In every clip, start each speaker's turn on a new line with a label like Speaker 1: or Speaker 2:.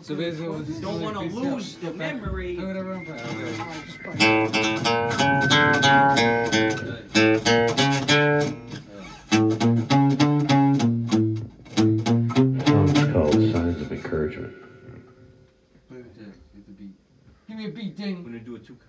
Speaker 1: So basically,
Speaker 2: don't want to lose the memory.
Speaker 3: It's called Signs of Encouragement.
Speaker 1: Give me a beat, Ding.
Speaker 3: We're going to do a two count.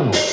Speaker 3: Líbano.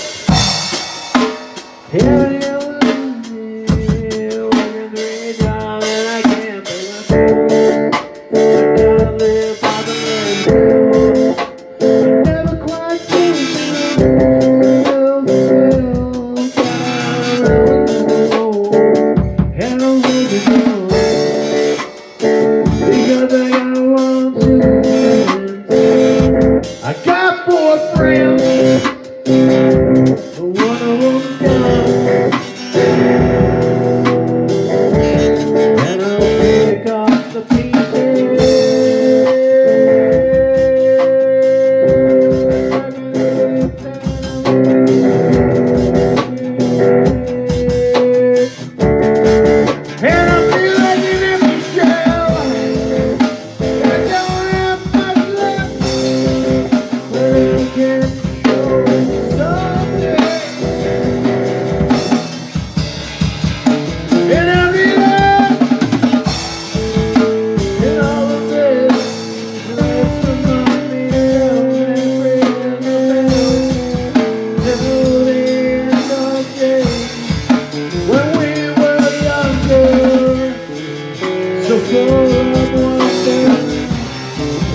Speaker 3: of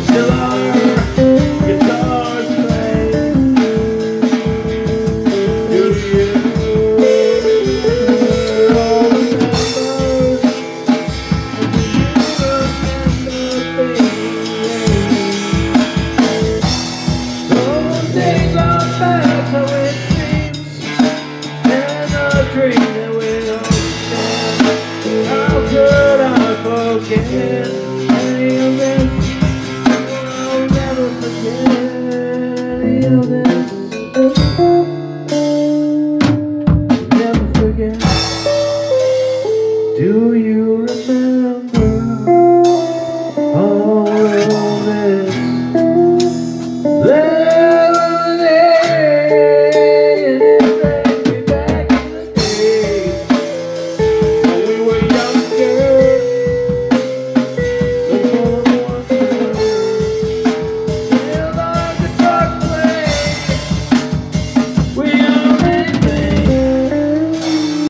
Speaker 3: Still our guitars play all the members? Do you remember things? Those days are better with dreams And dream Never forget. Do you remember